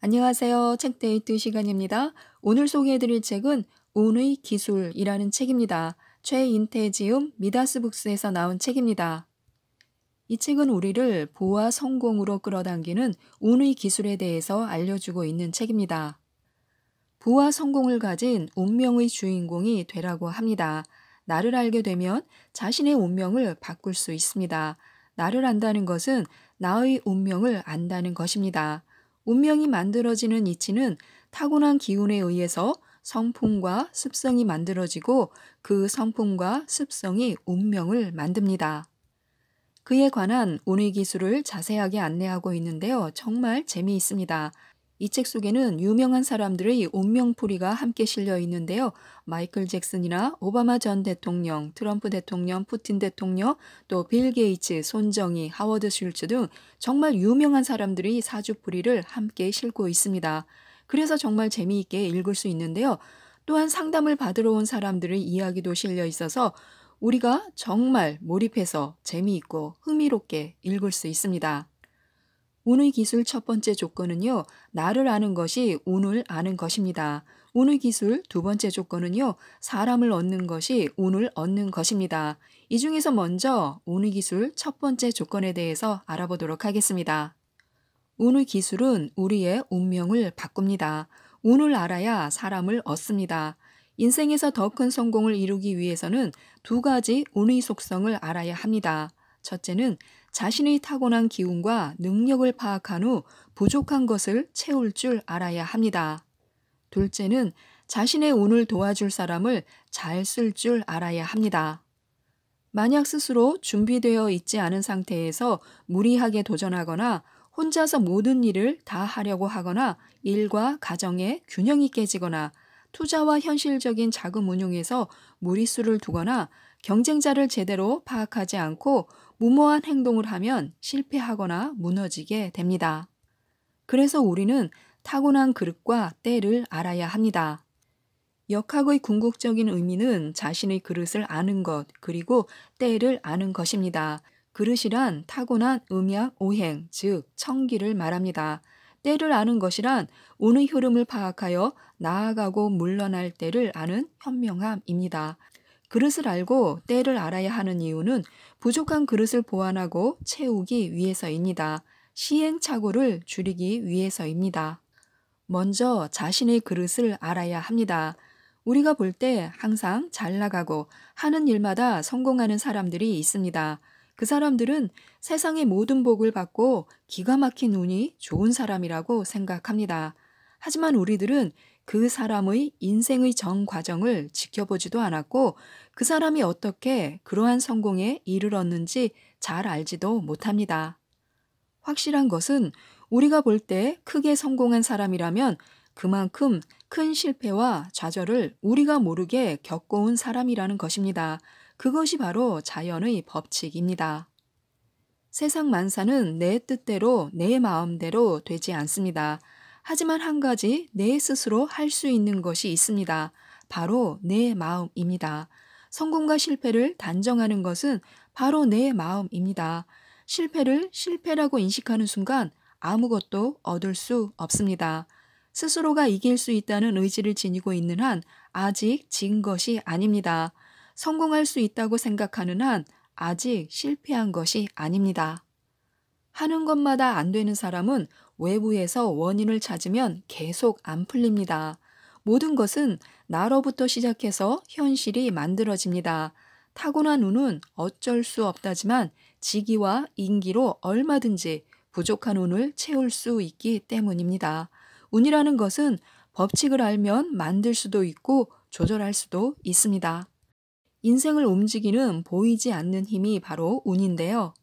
안녕하세요. 책데이트 시간입니다. 오늘 소개해드릴 책은 운의 기술이라는 책입니다. 최인태지음 미다스북스에서 나온 책입니다. 이 책은 우리를 보아 성공으로 끌어당기는 운의 기술에 대해서 알려주고 있는 책입니다. 부와 성공을 가진 운명의 주인공이 되라고 합니다. 나를 알게 되면 자신의 운명을 바꿀 수 있습니다. 나를 안다는 것은 나의 운명을 안다는 것입니다. 운명이 만들어지는 이치는 타고난 기운에 의해서 성품과 습성이 만들어지고 그 성품과 습성이 운명을 만듭니다. 그에 관한 운의 기술을 자세하게 안내하고 있는데요. 정말 재미있습니다. 이 책 속에는 유명한 사람들의 운명풀이가 함께 실려 있는데요. 마이클 잭슨이나 오바마 전 대통령, 트럼프 대통령, 푸틴 대통령, 또 빌 게이츠, 손정희, 하워드 슐츠 등 정말 유명한 사람들이 사주풀이를 함께 실고 있습니다. 그래서 정말 재미있게 읽을 수 있는데요. 또한 상담을 받으러 온 사람들의 이야기도 실려 있어서 우리가 정말 몰입해서 재미있고 흥미롭게 읽을 수 있습니다. 운의 기술 첫 번째 조건은요, 나를 아는 것이 운을 아는 것입니다. 운의 기술 두 번째 조건은요, 사람을 얻는 것이 운을 얻는 것입니다. 이 중에서 먼저 운의 기술 첫 번째 조건에 대해서 알아보도록 하겠습니다. 운의 기술은 우리의 운명을 바꿉니다. 운을 알아야 사람을 얻습니다. 인생에서 더 큰 성공을 이루기 위해서는 두 가지 운의 속성을 알아야 합니다. 첫째는 자신의 타고난 기운과 능력을 파악한 후 부족한 것을 채울 줄 알아야 합니다. 둘째는 자신의 운을 도와줄 사람을 잘 쓸 줄 알아야 합니다. 만약 스스로 준비되어 있지 않은 상태에서 무리하게 도전하거나 혼자서 모든 일을 다 하려고 하거나 일과 가정의 균형이 깨지거나 투자와 현실적인 자금 운용에서 무리수를 두거나 경쟁자를 제대로 파악하지 않고 무모한 행동을 하면 실패하거나 무너지게 됩니다. 그래서 우리는 타고난 그릇과 때를 알아야 합니다. 역학의 궁극적인 의미는 자신의 그릇을 아는 것, 그리고 때를 아는 것입니다. 그릇이란 타고난 음양 오행, 즉 청기를 말합니다. 때를 아는 것이란 운의 흐름을 파악하여 나아가고 물러날 때를 아는 현명함입니다. 그릇을 알고 때를 알아야 하는 이유는 부족한 그릇을 보완하고 채우기 위해서입니다. 시행착오를 줄이기 위해서입니다. 먼저 자신의 그릇을 알아야 합니다. 우리가 볼 때 항상 잘 나가고 하는 일마다 성공하는 사람들이 있습니다. 그 사람들은 세상의 모든 복을 받고 기가 막힌 운이 좋은 사람이라고 생각합니다. 하지만 우리들은 그 사람의 인생의 전 과정을 지켜보지도 않았고 그 사람이 어떻게 그러한 성공에 이르렀는지 잘 알지도 못합니다. 확실한 것은 우리가 볼 때 크게 성공한 사람이라면 그만큼 큰 실패와 좌절을 우리가 모르게 겪어온 사람이라는 것입니다. 그것이 바로 자연의 법칙입니다. 세상 만사는 내 뜻대로 내 마음대로 되지 않습니다. 하지만 한 가지 내 스스로 할 수 있는 것이 있습니다. 바로 내 마음입니다. 성공과 실패를 단정하는 것은 바로 내 마음입니다. 실패를 실패라고 인식하는 순간 아무것도 얻을 수 없습니다. 스스로가 이길 수 있다는 의지를 지니고 있는 한 아직 진 것이 아닙니다. 성공할 수 있다고 생각하는 한 아직 실패한 것이 아닙니다. 하는 것마다 안 되는 사람은 외부에서 원인을 찾으면 계속 안 풀립니다. 모든 것은 나로부터 시작해서 현실이 만들어집니다. 타고난 운은 어쩔 수 없다지만 지기와 인기로 얼마든지 부족한 운을 채울 수 있기 때문입니다. 운이라는 것은 법칙을 알면 만들 수도 있고 조절할 수도 있습니다. 인생을 움직이는 보이지 않는 힘이 바로 운인데요.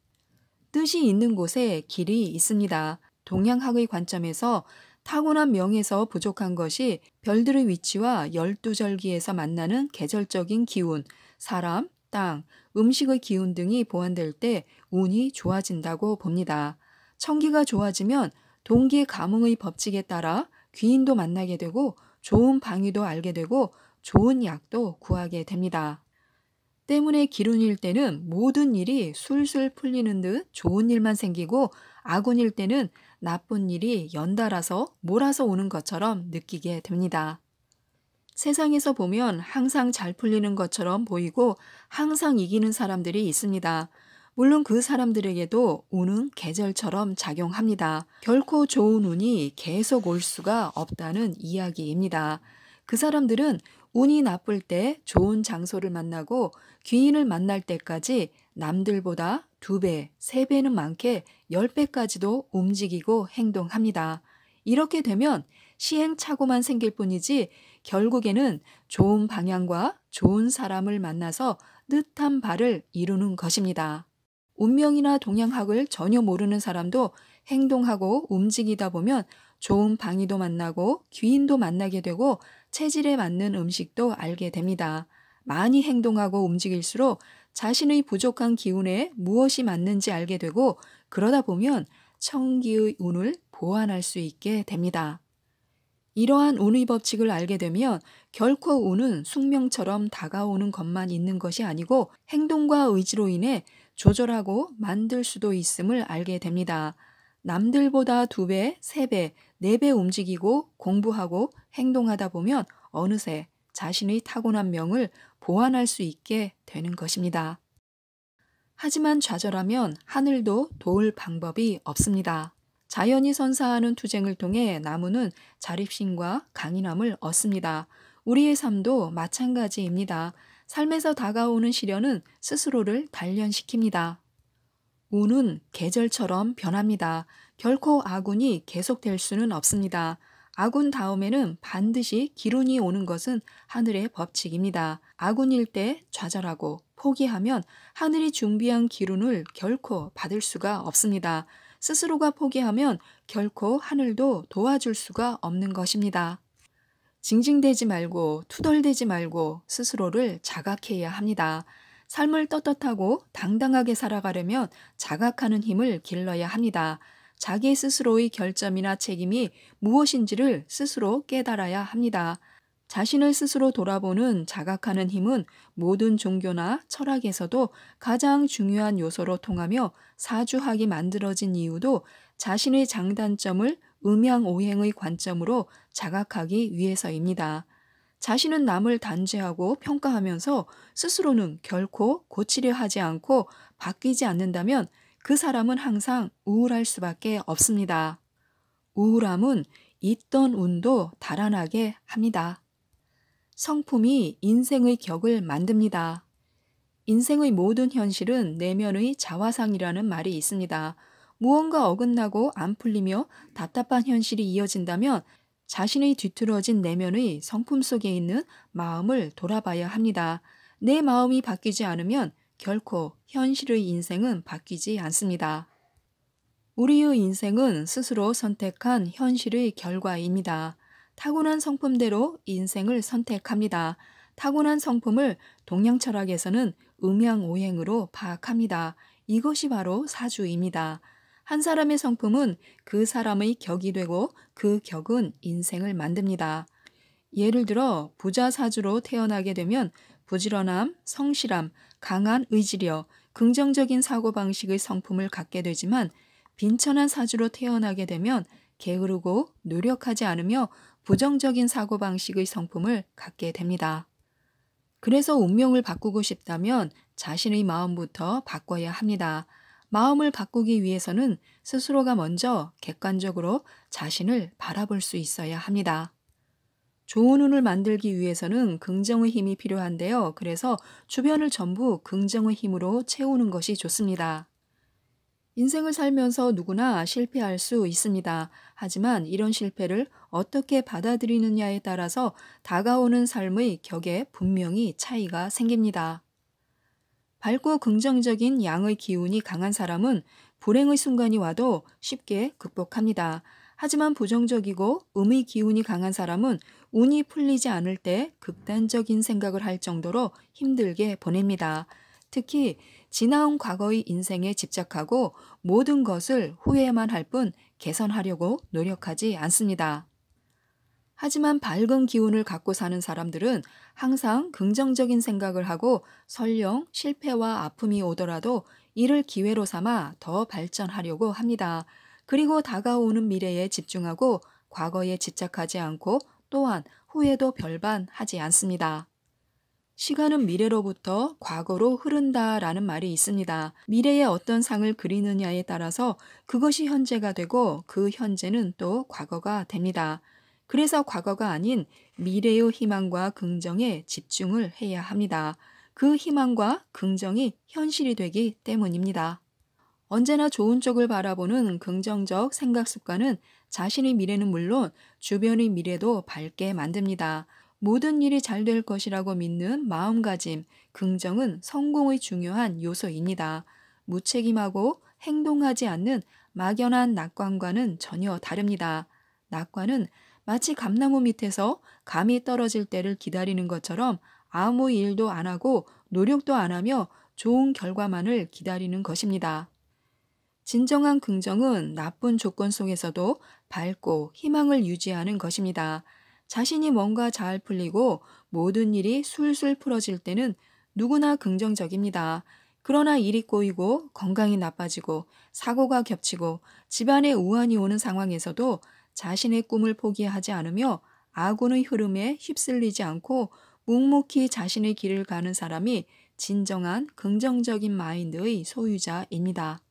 뜻이 있는 곳에 길이 있습니다. 동양학의 관점에서 타고난 명에서 부족한 것이 별들의 위치와 열두절기에서 만나는 계절적인 기운, 사람, 땅, 음식의 기운 등이 보완될 때 운이 좋아진다고 봅니다. 청기가 좋아지면 동기 가뭄의 법칙에 따라 귀인도 만나게 되고 좋은 방위도 알게 되고 좋은 약도 구하게 됩니다. 때문에 기운일 때는 모든 일이 술술 풀리는 듯 좋은 일만 생기고 아군일 때는 나쁜 일이 연달아서 몰아서 오는 것처럼 느끼게 됩니다. 세상에서 보면 항상 잘 풀리는 것처럼 보이고 항상 이기는 사람들이 있습니다. 물론 그 사람들에게도 운은 계절처럼 작용합니다. 결코 좋은 운이 계속 올 수가 없다는 이야기입니다. 그 사람들은 운이 나쁠 때 좋은 장소를 만나고 귀인을 만날 때까지 남들보다 두 배, 세 배는 많게 열 배까지도 움직이고 행동합니다. 이렇게 되면 시행착오만 생길 뿐이지 결국에는 좋은 방향과 좋은 사람을 만나서 뜻한 바를 이루는 것입니다. 운명이나 동양학을 전혀 모르는 사람도 행동하고 움직이다 보면 좋은 방위도 만나고 귀인도 만나게 되고 체질에 맞는 음식도 알게 됩니다. 많이 행동하고 움직일수록 자신의 부족한 기운에 무엇이 맞는지 알게 되고 그러다 보면 청기의 운을 보완할 수 있게 됩니다. 이러한 운의 법칙을 알게 되면 결코 운은 숙명처럼 다가오는 것만 있는 것이 아니고 행동과 의지로 인해 조절하고 만들 수도 있음을 알게 됩니다. 남들보다 두 배, 세 배, 네 배 움직이고 공부하고 행동하다 보면 어느새 자신의 타고난 명을 보완할 수 있게 되는 것입니다. 하지만 좌절하면 하늘도 도울 방법이 없습니다. 자연이 선사하는 투쟁을 통해 나무는 자립심과 강인함을 얻습니다. 우리의 삶도 마찬가지입니다. 삶에서 다가오는 시련은 스스로를 단련시킵니다. 운은 계절처럼 변합니다. 결코 아군이 계속될 수는 없습니다. 아군 다음에는 반드시 기운이 오는 것은 하늘의 법칙입니다. 아군일 때 좌절하고 포기하면 하늘이 준비한 기운을 결코 받을 수가 없습니다. 스스로가 포기하면 결코 하늘도 도와줄 수가 없는 것입니다. 징징대지 말고 투덜대지 말고 스스로를 자각해야 합니다. 삶을 떳떳하고 당당하게 살아가려면 자각하는 힘을 길러야 합니다. 자기 스스로의 결점이나 책임이 무엇인지를 스스로 깨달아야 합니다. 자신을 스스로 돌아보는 자각하는 힘은 모든 종교나 철학에서도 가장 중요한 요소로 통하며 사주학이 만들어진 이유도 자신의 장단점을 음양오행의 관점으로 자각하기 위해서입니다. 자신은 남을 단죄하고 평가하면서 스스로는 결코 고치려 하지 않고 바뀌지 않는다면 그 사람은 항상 우울할 수밖에 없습니다. 우울함은 있던 운도 달아나게 합니다. 성품이 인생의 격을 만듭니다. 인생의 모든 현실은 내면의 자화상이라는 말이 있습니다. 무언가 어긋나고 안 풀리며 답답한 현실이 이어진다면 자신의 뒤틀어진 내면의 성품 속에 있는 마음을 돌아봐야 합니다. 내 마음이 바뀌지 않으면 결코 현실의 인생은 바뀌지 않습니다. 우리의 인생은 스스로 선택한 현실의 결과입니다. 타고난 성품대로 인생을 선택합니다. 타고난 성품을 동양 철학에서는 음양오행으로 파악합니다. 이것이 바로 사주입니다. 한 사람의 성품은 그 사람의 격이 되고 그 격은 인생을 만듭니다. 예를 들어 부자 사주로 태어나게 되면 부지런함, 성실함, 강한 의지력, 긍정적인 사고방식의 성품을 갖게 되지만 빈천한 사주로 태어나게 되면 게으르고 노력하지 않으며 부정적인 사고방식의 성품을 갖게 됩니다. 그래서 운명을 바꾸고 싶다면 자신의 마음부터 바꿔야 합니다. 마음을 바꾸기 위해서는 스스로가 먼저 객관적으로 자신을 바라볼 수 있어야 합니다. 좋은 운을 만들기 위해서는 긍정의 힘이 필요한데요. 그래서 주변을 전부 긍정의 힘으로 채우는 것이 좋습니다. 인생을 살면서 누구나 실패할 수 있습니다. 하지만 이런 실패를 어떻게 받아들이느냐에 따라서 다가오는 삶의 격에 분명히 차이가 생깁니다. 밝고 긍정적인 양의 기운이 강한 사람은 불행의 순간이 와도 쉽게 극복합니다. 하지만 부정적이고 음의 기운이 강한 사람은 운이 풀리지 않을 때 극단적인 생각을 할 정도로 힘들게 보냅니다. 특히 지나온 과거의 인생에 집착하고 모든 것을 후회만 할 뿐 개선하려고 노력하지 않습니다. 하지만 밝은 기운을 갖고 사는 사람들은 항상 긍정적인 생각을 하고 설령 실패와 아픔이 오더라도 이를 기회로 삼아 더 발전하려고 합니다. 그리고 다가오는 미래에 집중하고 과거에 집착하지 않고 또한 후에도 별반 하지 않습니다. 시간은 미래로부터 과거로 흐른다 라는 말이 있습니다. 미래에 어떤 상을 그리느냐에 따라서 그것이 현재가 되고 그 현재는 또 과거가 됩니다. 그래서 과거가 아닌 미래의 희망과 긍정에 집중을 해야 합니다. 그 희망과 긍정이 현실이 되기 때문입니다. 언제나 좋은 쪽을 바라보는 긍정적 생각 습관은 자신의 미래는 물론 주변의 미래도 밝게 만듭니다. 모든 일이 잘 될 것이라고 믿는 마음가짐, 긍정은 성공의 중요한 요소입니다. 무책임하고 행동하지 않는 막연한 낙관과는 전혀 다릅니다. 낙관은 마치 감나무 밑에서 감이 떨어질 때를 기다리는 것처럼 아무 일도 안 하고 노력도 안 하며 좋은 결과만을 기다리는 것입니다. 진정한 긍정은 나쁜 조건 속에서도 밝고 희망을 유지하는 것입니다. 자신이 뭔가 잘 풀리고 모든 일이 술술 풀어질 때는 누구나 긍정적입니다. 그러나 일이 꼬이고 건강이 나빠지고 사고가 겹치고 집안에 우환이 오는 상황에서도 자신의 꿈을 포기하지 않으며 아군의 흐름에 휩쓸리지 않고 묵묵히 자신의 길을 가는 사람이 진정한 긍정적인 마인드의 소유자입니다.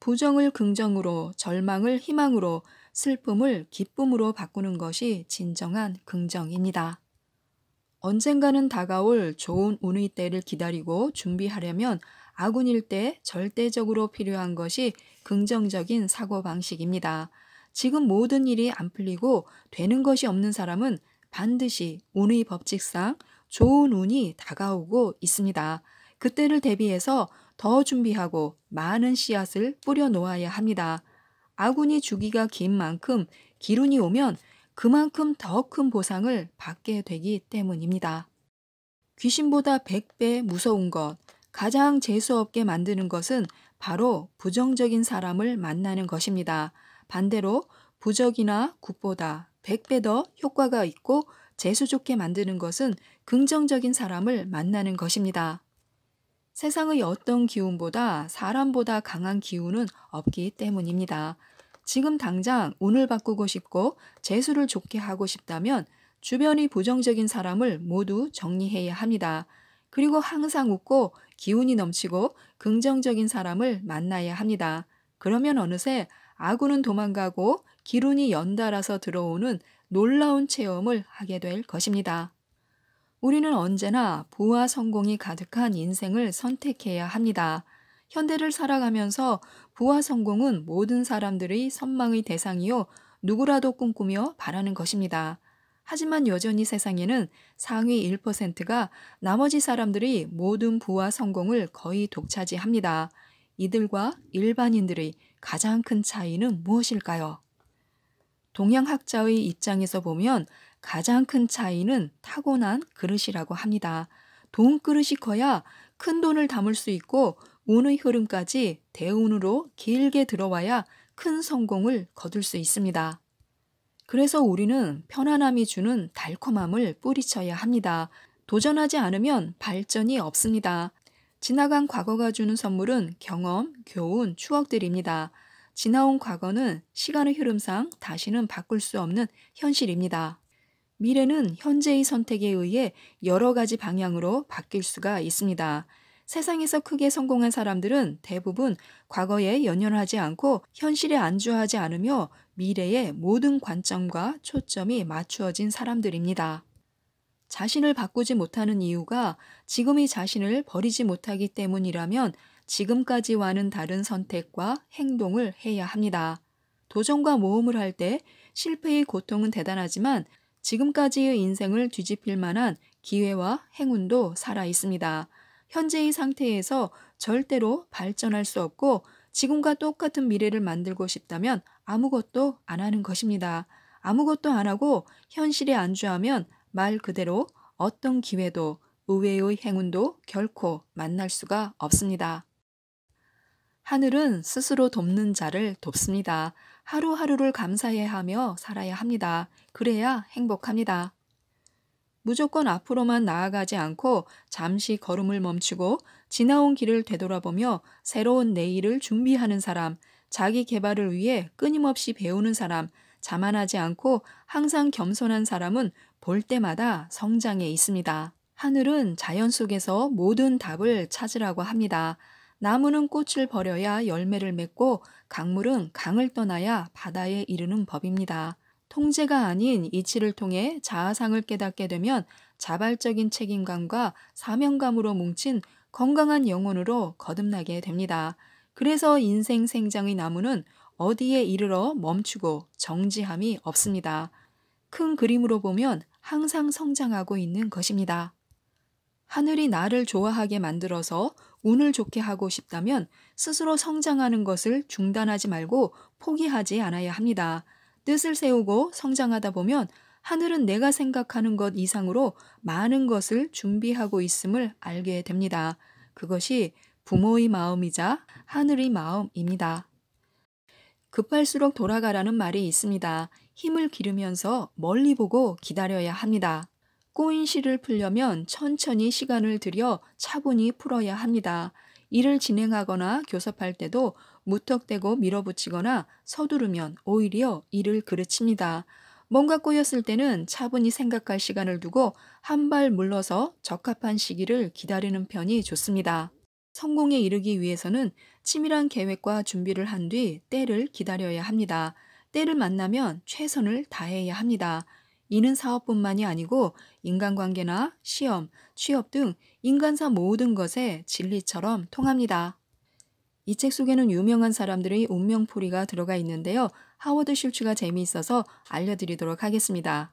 부정을 긍정으로, 절망을 희망으로, 슬픔을 기쁨으로 바꾸는 것이 진정한 긍정입니다. 언젠가는 다가올 좋은 운의 때를 기다리고 준비하려면 아군일 때 절대적으로 필요한 것이 긍정적인 사고방식입니다. 지금 모든 일이 안 풀리고 되는 것이 없는 사람은 반드시 운의 법칙상 좋은 운이 다가오고 있습니다. 그때를 대비해서 더 준비하고 많은 씨앗을 뿌려 놓아야 합니다. 아군이 주기가 긴 만큼 기운이 오면 그만큼 더 큰 보상을 받게 되기 때문입니다. 귀신보다 100배 무서운 것, 가장 재수없게 만드는 것은 바로 부정적인 사람을 만나는 것입니다. 반대로 부적이나 국보다 100배 더 효과가 있고 재수 좋게 만드는 것은 긍정적인 사람을 만나는 것입니다. 세상의 어떤 기운보다 사람보다 강한 기운은 없기 때문입니다. 지금 당장 운을 바꾸고 싶고 재수를 좋게 하고 싶다면 주변이 부정적인 사람을 모두 정리해야 합니다. 그리고 항상 웃고 기운이 넘치고 긍정적인 사람을 만나야 합니다. 그러면 어느새 아군은 도망가고 기운이 연달아서 들어오는 놀라운 체험을 하게 될 것입니다. 우리는 언제나 부와 성공이 가득한 인생을 선택해야 합니다. 현대를 살아가면서 부와 성공은 모든 사람들의 선망의 대상이요. 누구라도 꿈꾸며 바라는 것입니다. 하지만 여전히 세상에는 상위 1%가 나머지 사람들이 모든 부와 성공을 거의 독차지합니다. 이들과 일반인들의 가장 큰 차이는 무엇일까요? 동양학자의 입장에서 보면 가장 큰 차이는 타고난 그릇이라고 합니다. 돈 그릇이 커야 큰 돈을 담을 수 있고 운의 흐름까지 대운으로 길게 들어와야 큰 성공을 거둘 수 있습니다. 그래서 우리는 편안함이 주는 달콤함을 뿌리쳐야 합니다. 도전하지 않으면 발전이 없습니다. 지나간 과거가 주는 선물은 경험, 교훈, 추억들입니다. 지나온 과거는 시간의 흐름상 다시는 바꿀 수 없는 현실입니다. 미래는 현재의 선택에 의해 여러 가지 방향으로 바뀔 수가 있습니다. 세상에서 크게 성공한 사람들은 대부분 과거에 연연하지 않고 현실에 안주하지 않으며 미래의 모든 관점과 초점이 맞추어진 사람들입니다. 자신을 바꾸지 못하는 이유가 지금의 자신을 버리지 못하기 때문이라면 지금까지와는 다른 선택과 행동을 해야 합니다. 도전과 모험을 할 때 실패의 고통은 대단하지만 지금까지의 인생을 뒤집힐 만한 기회와 행운도 살아 있습니다. 현재의 상태에서 절대로 발전할 수 없고 지금과 똑같은 미래를 만들고 싶다면 아무것도 안 하는 것입니다. 아무것도 안 하고 현실에 안주하면 말 그대로 어떤 기회도 의외의 행운도 결코 만날 수가 없습니다. 하늘은 스스로 돕는 자를 돕습니다. 하루하루를 감사해 하며 살아야 합니다. 그래야 행복합니다. 무조건 앞으로만 나아가지 않고 잠시 걸음을 멈추고 지나온 길을 되돌아보며 새로운 내일을 준비하는 사람, 자기 개발을 위해 끊임없이 배우는 사람, 자만하지 않고 항상 겸손한 사람은 볼 때마다 성장해 있습니다. 하늘은 자연 속에서 모든 답을 찾으라고 합니다. 나무는 꽃을 버려야 열매를 맺고 강물은 강을 떠나야 바다에 이르는 법입니다. 통제가 아닌 이치를 통해 자아상을 깨닫게 되면 자발적인 책임감과 사명감으로 뭉친 건강한 영혼으로 거듭나게 됩니다. 그래서 인생 생장의 나무는 어디에 이르러 멈추고 정지함이 없습니다. 큰 그림으로 보면 항상 성장하고 있는 것입니다. 하늘이 나를 좋아하게 만들어서 운을 좋게 하고 싶다면 스스로 성장하는 것을 중단하지 말고 포기하지 않아야 합니다. 뜻을 세우고 성장하다 보면 하늘은 내가 생각하는 것 이상으로 많은 것을 준비하고 있음을 알게 됩니다. 그것이 부모의 마음이자 하늘의 마음입니다. 급할수록 돌아가라는 말이 있습니다. 힘을 기르면서 멀리 보고 기다려야 합니다. 꼬인 실을 풀려면 천천히 시간을 들여 차분히 풀어야 합니다. 일을 진행하거나 교섭할 때도 무턱대고 밀어붙이거나 서두르면 오히려 일을 그르칩니다. 뭔가 꼬였을 때는 차분히 생각할 시간을 두고 한 발 물러서 적합한 시기를 기다리는 편이 좋습니다. 성공에 이르기 위해서는 치밀한 계획과 준비를 한 뒤 때를 기다려야 합니다. 때를 만나면 최선을 다해야 합니다. 이는 사업뿐만이 아니고 인간관계나 시험, 취업 등 인간사 모든 것에 진리처럼 통합니다. 이 책 속에는 유명한 사람들의 운명풀이가 들어가 있는데요. 하워드 슐츠가 재미있어서 알려드리도록 하겠습니다.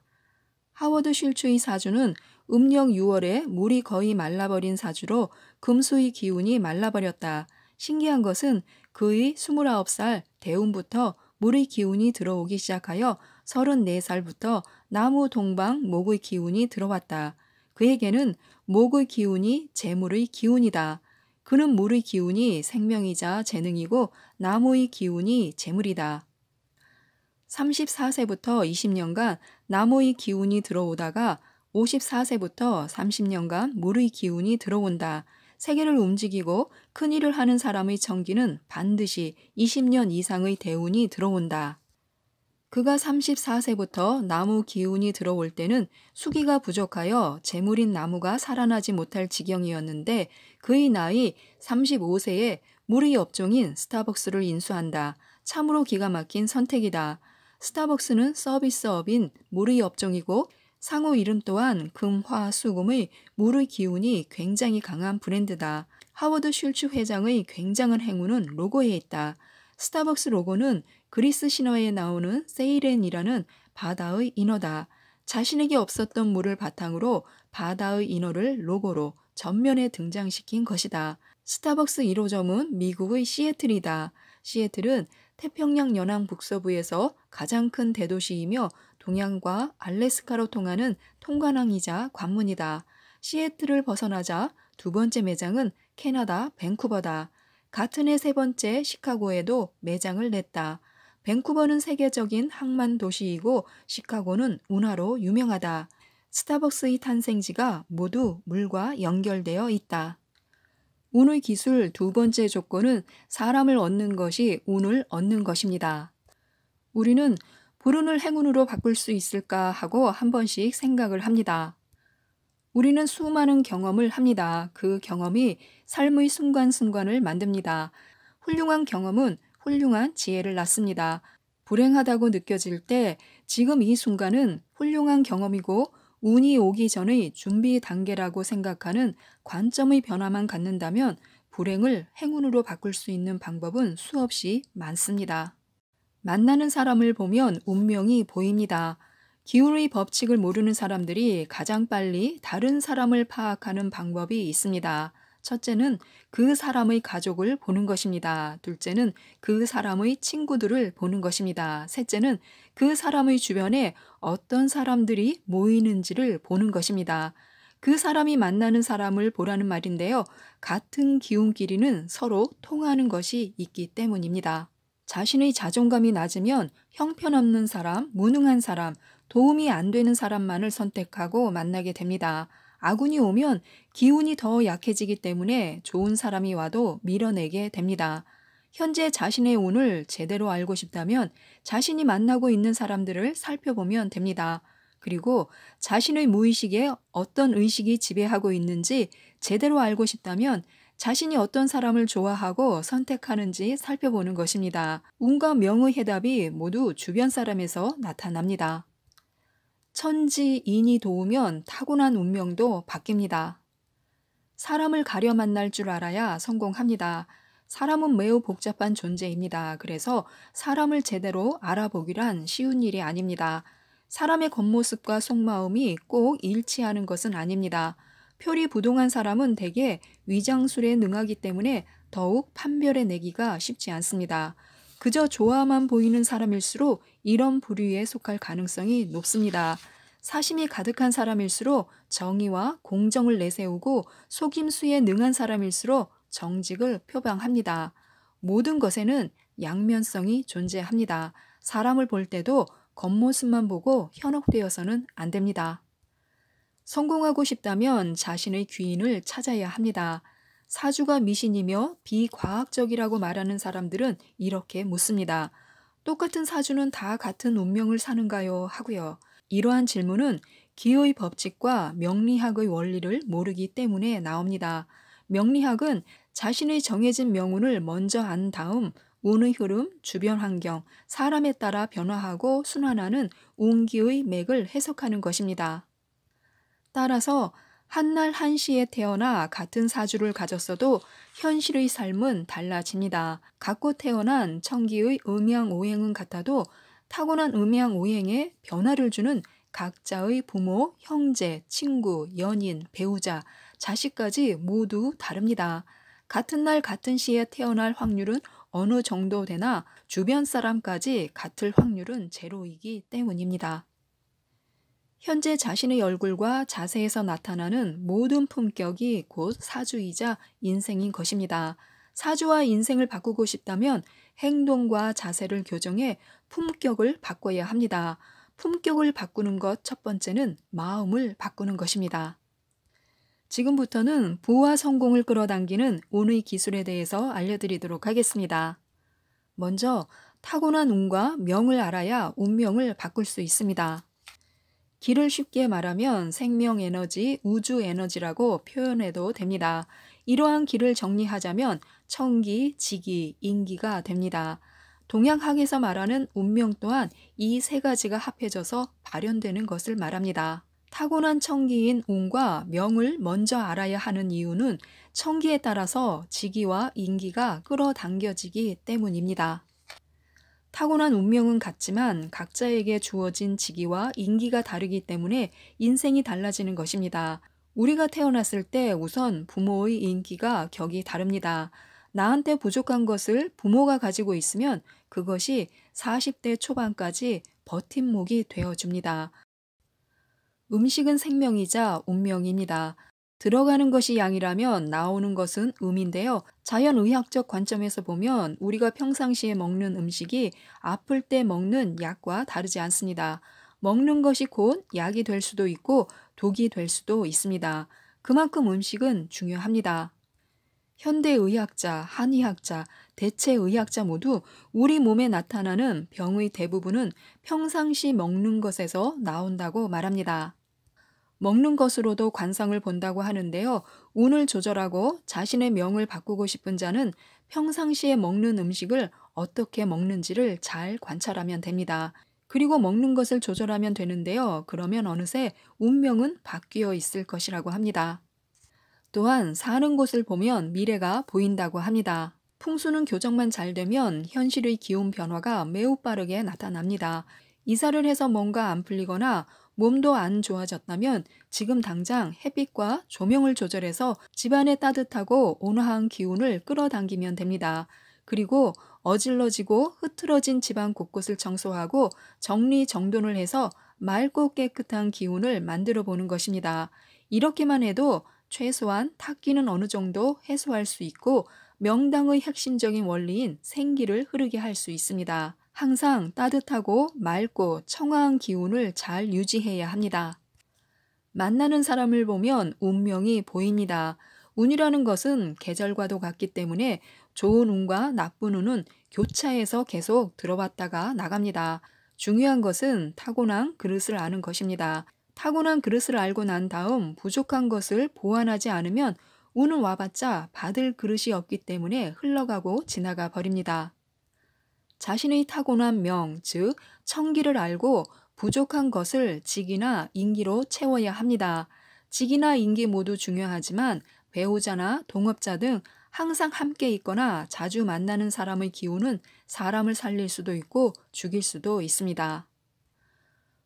하워드 슐츠의 사주는 음력 6월에 물이 거의 말라버린 사주로 금수의 기운이 말라버렸다. 신기한 것은 그의 29살 대운부터 물의 기운이 들어오기 시작하여 34살부터 나무 동방 목의 기운이 들어왔다. 그에게는 목의 기운이 재물의 기운이다. 그는 물의 기운이 생명이자 재능이고 나무의 기운이 재물이다. 34세부터 20년간 나무의 기운이 들어오다가 54세부터 30년간 물의 기운이 들어온다. 세계를 움직이고 큰 일을 하는 사람의 청기는 반드시 20년 이상의 대운이 들어온다. 그가 34세부터 나무 기운이 들어올 때는 수기가 부족하여 재물인 나무가 살아나지 못할 지경이었는데 그의 나이 35세에 물의 업종인 스타벅스를 인수한다. 참으로 기가 막힌 선택이다. 스타벅스는 서비스업인 물의 업종이고 상호 이름 또한 금, 화, 수금의 물의 기운이 굉장히 강한 브랜드다. 하워드 슐츠 회장의 굉장한 행운은 로고에 있다. 스타벅스 로고는 그리스 신화에 나오는 세이렌이라는 바다의 인어다. 자신에게 없었던 물을 바탕으로 바다의 인어를 로고로 전면에 등장시킨 것이다. 스타벅스 1호점은 미국의 시애틀이다. 시애틀은 태평양 연안 북서부에서 가장 큰 대도시이며 동양과 알래스카로 통하는 통관항이자 관문이다. 시애틀을 벗어나자 두 번째 매장은 캐나다 밴쿠버다. 같은 해 세 번째 시카고에도 매장을 냈다. 밴쿠버는 세계적인 항만 도시이고 시카고는 운하로 유명하다. 스타벅스의 탄생지가 모두 물과 연결되어 있다. 운의 기술 두 번째 조건은 사람을 얻는 것이 운을 얻는 것입니다. 우리는 불운을 행운으로 바꿀 수 있을까 하고 한 번씩 생각을 합니다. 우리는 수많은 경험을 합니다. 그 경험이 삶의 순간순간을 만듭니다. 훌륭한 경험은 훌륭한 지혜를 낳습니다. 불행하다고 느껴질 때 지금 이 순간은 훌륭한 경험이고 운이 오기 전의 준비 단계라고 생각하는 관점의 변화만 갖는다면 불행을 행운으로 바꿀 수 있는 방법은 수없이 많습니다. 만나는 사람을 보면 운명이 보입니다. 기울의 법칙을 모르는 사람들이 가장 빨리 다른 사람을 파악하는 방법이 있습니다. 첫째는 그 사람의 가족을 보는 것입니다. 둘째는 그 사람의 친구들을 보는 것입니다. 셋째는 그 사람의 주변에 어떤 사람들이 모이는지를 보는 것입니다. 그 사람이 만나는 사람을 보라는 말인데요. 같은 기운끼리는 서로 통하는 것이 있기 때문입니다. 자신의 자존감이 낮으면 형편없는 사람, 무능한 사람, 도움이 안 되는 사람만을 선택하고 만나게 됩니다. 아군이 오면 기운이 더 약해지기 때문에 좋은 사람이 와도 밀어내게 됩니다. 현재 자신의 운을 제대로 알고 싶다면 자신이 만나고 있는 사람들을 살펴보면 됩니다. 그리고 자신의 무의식에 어떤 의식이 지배하고 있는지 제대로 알고 싶다면 자신이 어떤 사람을 좋아하고 선택하는지 살펴보는 것입니다. 운과 명의 해답이 모두 주변 사람에서 나타납니다. 천지인이 도우면 타고난 운명도 바뀝니다. 사람을 가려 만날 줄 알아야 성공합니다. 사람은 매우 복잡한 존재입니다. 그래서 사람을 제대로 알아보기란 쉬운 일이 아닙니다. 사람의 겉모습과 속마음이 꼭 일치하는 것은 아닙니다. 표리 부동한 사람은 대개 위장술에 능하기 때문에 더욱 판별해 내기가 쉽지 않습니다. 그저 좋아만 보이는 사람일수록 이런 부류에 속할 가능성이 높습니다. 사심이 가득한 사람일수록 정의와 공정을 내세우고 속임수에 능한 사람일수록 정직을 표방합니다. 모든 것에는 양면성이 존재합니다. 사람을 볼 때도 겉모습만 보고 현혹되어서는 안 됩니다. 성공하고 싶다면 자신의 귀인을 찾아야 합니다. 사주가 미신이며 비과학적이라고 말하는 사람들은 이렇게 묻습니다. 똑같은 사주는 다 같은 운명을 사는가요? 하고요. 이러한 질문은 기의 법칙과 명리학의 원리를 모르기 때문에 나옵니다. 명리학은 자신의 정해진 명운을 먼저 안 다음 운의 흐름, 주변 환경, 사람에 따라 변화하고 순환하는 운기의 맥을 해석하는 것입니다. 따라서 한날 한시에 태어나 같은 사주를 가졌어도 현실의 삶은 달라집니다. 갖고 태어난 청기의 음양오행은 같아도 타고난 음양오행에 변화를 주는 각자의 부모, 형제, 친구, 연인, 배우자, 자식까지 모두 다릅니다. 같은 날 같은 시에 태어날 확률은 어느 정도 되나 주변 사람까지 같을 확률은 제로이기 때문입니다. 현재 자신의 얼굴과 자세에서 나타나는 모든 품격이 곧 사주이자 인생인 것입니다. 사주와 인생을 바꾸고 싶다면 행동과 자세를 교정해 품격을 바꿔야 합니다. 품격을 바꾸는 것 첫 번째는 마음을 바꾸는 것입니다. 지금부터는 부와 성공을 끌어당기는 운의 기술에 대해서 알려드리도록 하겠습니다. 먼저 타고난 운과 명을 알아야 운명을 바꿀 수 있습니다. 길을 쉽게 말하면 생명 에너지, 우주 에너지라고 표현해도 됩니다. 이러한 길을 정리하자면 청기, 지기, 인기가 됩니다. 동양학에서 말하는 운명 또한 이 세 가지가 합해져서 발현되는 것을 말합니다. 타고난 청기인 운과 명을 먼저 알아야 하는 이유는 청기에 따라서 지기와 인기가 끌어당겨지기 때문입니다. 타고난 운명은 같지만 각자에게 주어진 직위와 인기가 다르기 때문에 인생이 달라지는 것입니다. 우리가 태어났을 때 우선 부모의 인기가 격이 다릅니다. 나한테 부족한 것을 부모가 가지고 있으면 그것이 40대 초반까지 버팀목이 되어줍니다. 음식은 생명이자 운명입니다. 들어가는 것이 양이라면 나오는 것은 음인데요. 자연의학적 관점에서 보면 우리가 평상시에 먹는 음식이 아플 때 먹는 약과 다르지 않습니다. 먹는 것이 곧 약이 될 수도 있고 독이 될 수도 있습니다. 그만큼 음식은 중요합니다. 현대의학자, 한의학자, 대체의학자 모두 우리 몸에 나타나는 병의 대부분은 평상시 먹는 것에서 나온다고 말합니다. 먹는 것으로도 관상을 본다고 하는데요. 운을 조절하고 자신의 명을 바꾸고 싶은 자는 평상시에 먹는 음식을 어떻게 먹는지를 잘 관찰하면 됩니다. 그리고 먹는 것을 조절하면 되는데요. 그러면 어느새 운명은 바뀌어 있을 것이라고 합니다. 또한 사는 곳을 보면 미래가 보인다고 합니다. 풍수는 교정만 잘 되면 현실의 기온 변화가 매우 빠르게 나타납니다. 이사를 해서 뭔가 안 풀리거나 몸도 안 좋아졌다면 지금 당장 햇빛과 조명을 조절해서 집안의 따뜻하고 온화한 기운을 끌어당기면 됩니다. 그리고 어질러지고 흐트러진 집안 곳곳을 청소하고 정리정돈을 해서 맑고 깨끗한 기운을 만들어 보는 것입니다. 이렇게만 해도 최소한 탁기는 어느 정도 해소할 수 있고 명당의 핵심적인 원리인 생기를 흐르게 할 수 있습니다. 항상 따뜻하고 맑고 청아한 기운을 잘 유지해야 합니다. 만나는 사람을 보면 운명이 보입니다. 운이라는 것은 계절과도 같기 때문에 좋은 운과 나쁜 운은 교차해서 계속 들어왔다가 나갑니다. 중요한 것은 타고난 그릇을 아는 것입니다. 타고난 그릇을 알고 난 다음 부족한 것을 보완하지 않으면 운은 와봤자 받을 그릇이 없기 때문에 흘러가고 지나가 버립니다. 자신의 타고난 명, 즉 청기를 알고 부족한 것을 직이나 인기로 채워야 합니다. 직이나 인기 모두 중요하지만 배우자나 동업자 등 항상 함께 있거나 자주 만나는 사람의 기운은 사람을 살릴 수도 있고 죽일 수도 있습니다.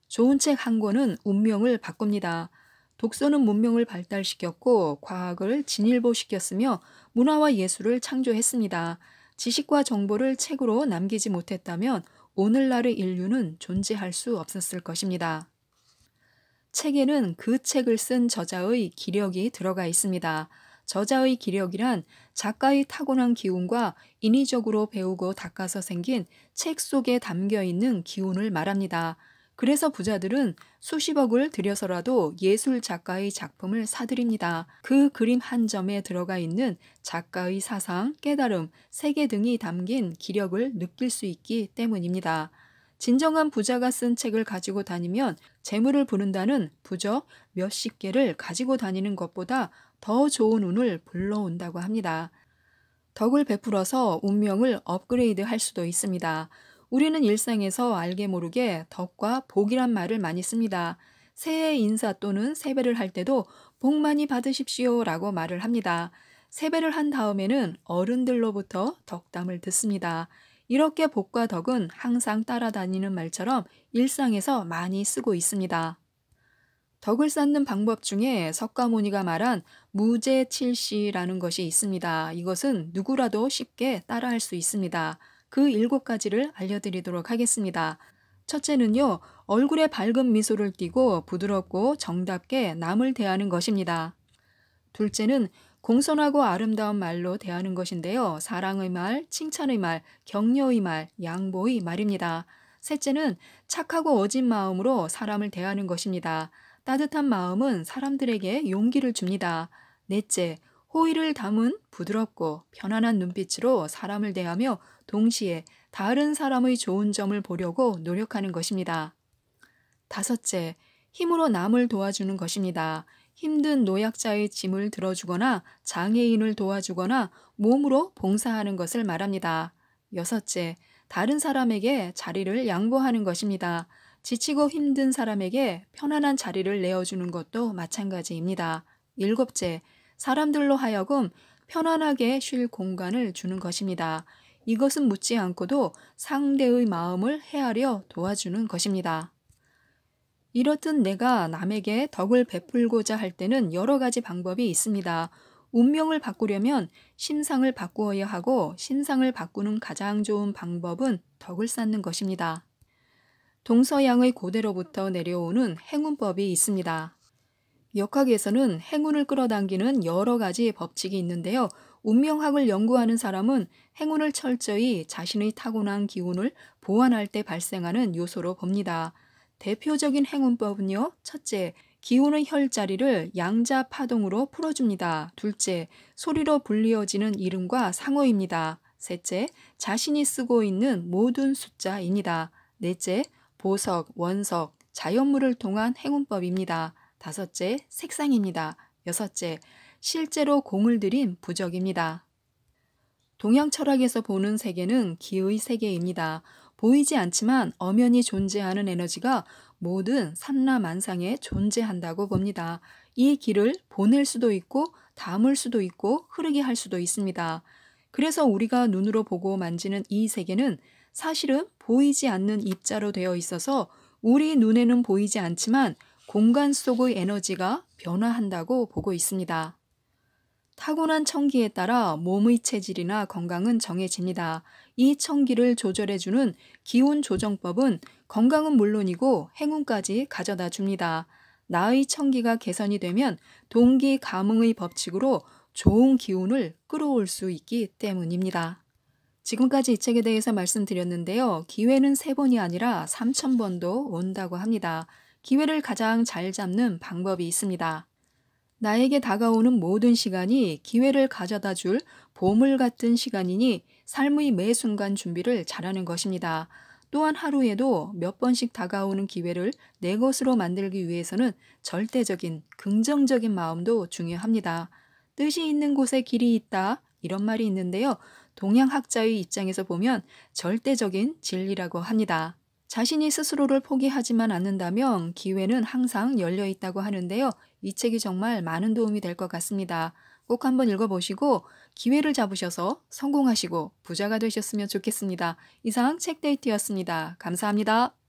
좋은 책 한 권은 운명을 바꿉니다. 독서는 문명을 발달시켰고 과학을 진일보시켰으며 문화와 예술을 창조했습니다. 지식과 정보를 책으로 남기지 못했다면 오늘날의 인류는 존재할 수 없었을 것입니다. 책에는 그 책을 쓴 저자의 기력이 들어가 있습니다. 저자의 기력이란 작가의 타고난 기운과 인위적으로 배우고 닦아서 생긴 책 속에 담겨 있는 기운을 말합니다. 그래서 부자들은 수십억을 들여서라도 예술 작가의 작품을 사들입니다. 그 그림 한 점에 들어가 있는 작가의 사상, 깨달음, 세계 등이 담긴 기력을 느낄 수 있기 때문입니다. 진정한 부자가 쓴 책을 가지고 다니면 재물을 부른다는 부적 몇십 개를 가지고 다니는 것보다 더 좋은 운을 불러온다고 합니다. 덕을 베풀어서 운명을 업그레이드 할 수도 있습니다. 우리는 일상에서 알게 모르게 덕과 복이란 말을 많이 씁니다. 새해 인사 또는 세배를 할 때도 복 많이 받으십시오 라고 말을 합니다. 세배를 한 다음에는 어른들로부터 덕담을 듣습니다. 이렇게 복과 덕은 항상 따라다니는 말처럼 일상에서 많이 쓰고 있습니다. 덕을 쌓는 방법 중에 석가모니가 말한 무제칠시라는 것이 있습니다. 이것은 누구라도 쉽게 따라할 수 있습니다. 그 일곱 가지를 알려드리도록 하겠습니다. 첫째는요, 얼굴에 밝은 미소를 띠고 부드럽고 정답게 남을 대하는 것입니다. 둘째는 공손하고 아름다운 말로 대하는 것인데요. 사랑의 말, 칭찬의 말, 격려의 말, 양보의 말입니다. 셋째는 착하고 어진 마음으로 사람을 대하는 것입니다. 따뜻한 마음은 사람들에게 용기를 줍니다. 넷째, 호의를 담은 부드럽고 편안한 눈빛으로 사람을 대하며 동시에 다른 사람의 좋은 점을 보려고 노력하는 것입니다. 다섯째, 힘으로 남을 도와주는 것입니다. 힘든 노약자의 짐을 들어주거나 장애인을 도와주거나 몸으로 봉사하는 것을 말합니다. 여섯째, 다른 사람에게 자리를 양보하는 것입니다. 지치고 힘든 사람에게 편안한 자리를 내어주는 것도 마찬가지입니다. 일곱째, 사람들로 하여금 편안하게 쉴 공간을 주는 것입니다. 이것은 묻지 않고도 상대의 마음을 헤아려 도와주는 것입니다. 이렇듯 내가 남에게 덕을 베풀고자 할 때는 여러 가지 방법이 있습니다. 운명을 바꾸려면 심상을 바꾸어야 하고 심상을 바꾸는 가장 좋은 방법은 덕을 쌓는 것입니다. 동서양의 고대로부터 내려오는 행운법이 있습니다. 역학에서는 행운을 끌어당기는 여러 가지 법칙이 있는데요. 운명학을 연구하는 사람은 행운을 철저히 자신의 타고난 기운을 보완할 때 발생하는 요소로 봅니다. 대표적인 행운법은요. 첫째, 기운의 혈자리를 양자 파동으로 풀어줍니다. 둘째, 소리로 불리어지는 이름과 상호입니다. 셋째, 자신이 쓰고 있는 모든 숫자입니다. 넷째, 보석, 원석, 자연물을 통한 행운법입니다. 다섯째, 색상입니다. 여섯째, 실제로 공을 들인 부적입니다. 동양 철학에서 보는 세계는 기의 세계입니다. 보이지 않지만 엄연히 존재하는 에너지가 모든 산나만상에 존재한다고 봅니다. 이 길을 보낼 수도 있고 담을 수도 있고 흐르게 할 수도 있습니다. 그래서 우리가 눈으로 보고 만지는 이 세계는 사실은 보이지 않는 입자로 되어 있어서 우리 눈에는 보이지 않지만 공간 속의 에너지가 변화한다고 보고 있습니다. 타고난 청기에 따라 몸의 체질이나 건강은 정해집니다. 이 청기를 조절해주는 기운 조정법은 건강은 물론이고 행운까지 가져다 줍니다. 나의 청기가 개선이 되면 동기 감흥의 법칙으로 좋은 기운을 끌어올 수 있기 때문입니다. 지금까지 이 책에 대해서 말씀드렸는데요. 기회는 세 번이 아니라 3천 번도 온다고 합니다. 기회를 가장 잘 잡는 방법이 있습니다. 나에게 다가오는 모든 시간이 기회를 가져다 줄 보물 같은 시간이니 삶의 매 순간 준비를 잘하는 것입니다. 또한 하루에도 몇 번씩 다가오는 기회를 내 것으로 만들기 위해서는 절대적인 긍정적인 마음도 중요합니다. 뜻이 있는 곳에 길이 있다. 이런 말이 있는데요. 동양학자의 입장에서 보면 절대적인 진리라고 합니다. 자신이 스스로를 포기하지만 않는다면 기회는 항상 열려 있다고 하는데요. 이 책이 정말 많은 도움이 될 것 같습니다. 꼭 한번 읽어보시고 기회를 잡으셔서 성공하시고 부자가 되셨으면 좋겠습니다. 이상 책데이트였습니다. 감사합니다.